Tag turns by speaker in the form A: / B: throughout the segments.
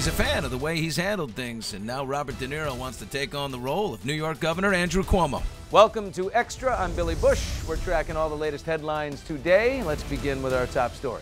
A: He's a fan of the way he's handled things, and now Robert De Niro wants to take on the role of New York Governor Andrew Cuomo.
B: Welcome to Extra. I'm Billy Bush. We're tracking all the latest headlines today. Let's begin with our top story.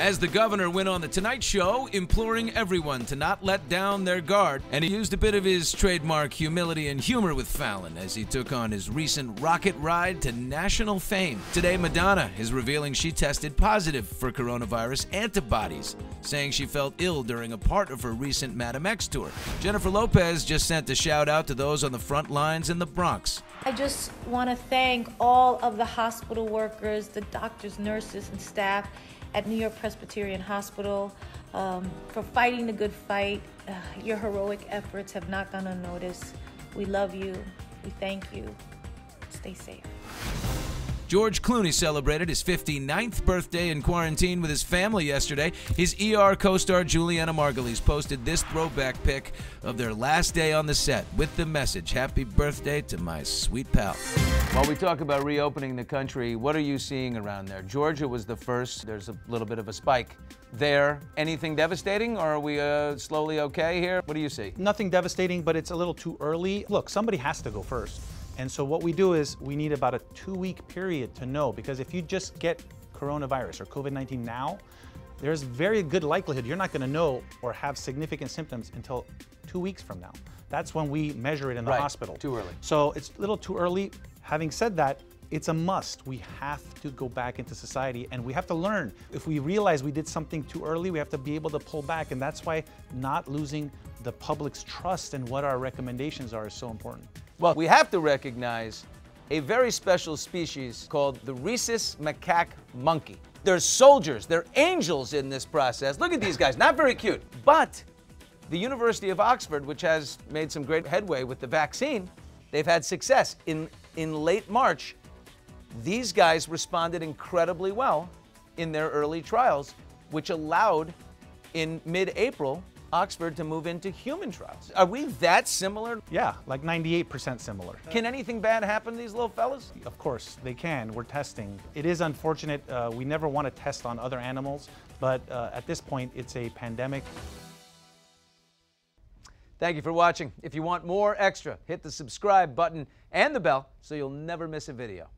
A: As the governor went on The Tonight Show, imploring everyone to not let down their guard, and he used a bit of his trademark humility and humor with Fallon as he took on his recent rocket ride to national fame. Today, Madonna is revealing she tested positive for coronavirus antibodies, saying she felt ill during a part of her recent Madame X tour. Jennifer Lopez just sent a shout out to those on the front lines in the Bronx.
C: I just want to thank all of the hospital workers, the doctors, nurses, and staff at New York Presbyterian Hospital um, for fighting the good fight. Uh, your heroic efforts have not gone unnoticed. We love you. We thank you. Stay safe.
A: George Clooney celebrated his 59th birthday in quarantine with his family yesterday. His ER co star Julianna Margulies posted this throwback pic of their last day on the set with the message Happy birthday to my sweet pal.
B: While we talk about reopening the country, what are you seeing around there? Georgia was the first. There's a little bit of a spike there. Anything devastating, or are we uh, slowly okay here? What do you see?
D: Nothing devastating, but it's a little too early. Look, somebody has to go first. And so what we do is we need about a two week period to know because if you just get coronavirus or COVID-19 now, there's very good likelihood you're not going to know or have significant symptoms until two weeks from now. That's when we measure it in the
B: right.
D: hospital.
B: Too early.
D: So it's a little too early. Having said that, it's a must. We have to go back into society and we have to learn. If we realize we did something too early, we have to be able to pull back. And that's why not losing the public's trust in what our recommendations are is so important.
B: Well, we have to recognize a very special species called the rhesus macaque monkey. They're soldiers, they're angels in this process. Look at these guys, not very cute. But the University of Oxford, which has made some great headway with the vaccine, they've had success. In, in late March, these guys responded incredibly well in their early trials, which allowed in mid April Oxford to move into human trials. Are we that similar?
D: Yeah, like 98% similar.
B: Can anything bad happen to these little fellas?
D: Of course, they can. We're testing. It is unfortunate. Uh, we never want to test on other animals, but uh, at this point, it's a pandemic.
B: Thank you for watching. If you want more extra, hit the subscribe button and the bell so you'll never miss a video.